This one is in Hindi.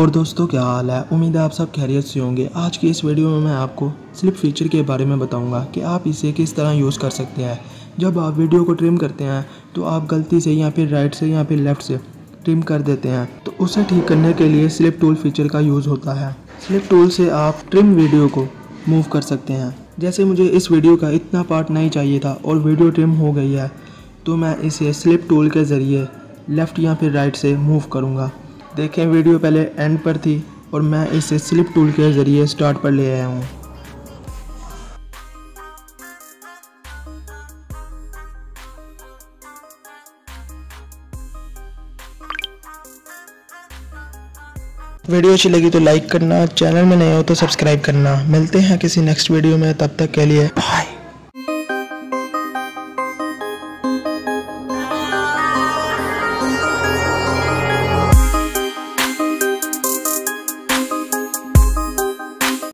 और दोस्तों, क्या हाल है? उम्मीद है आप सब खैरियत से होंगे। आज की इस वीडियो में मैं आपको स्लिप फीचर के बारे में बताऊँगा कि आप इसे किस तरह यूज़ कर सकते हैं। जब आप वीडियो को ट्रिम करते हैं तो आप गलती से या फिर राइट से या फिर लेफ़्ट से ट्रिम कर देते हैं। तो उसे ठीक करने के लिए स्लिप टूल फीचर का यूज़ होता है। स्लिप टूल से आप ट्रिम वीडियो को मूव कर सकते हैं। जैसे मुझे इस वीडियो का इतना पार्ट नहीं चाहिए था और वीडियो ट्रिम हो गई है तो मैं इसे स्लिप टूल के ज़रिए लेफ़्ट या फिर राइट से मूव करूँगा। देखें, वीडियो पहले एंड पर थी और मैं इसे स्लिप टूल के ज़रिए स्टार्ट पर ले आया हूँ। वीडियो अच्छी लगी तो लाइक करना चैनल में नए हो तो सब्सक्राइब करना। मिलते हैं किसी नेक्स्ट वीडियो में, तब तक के लिए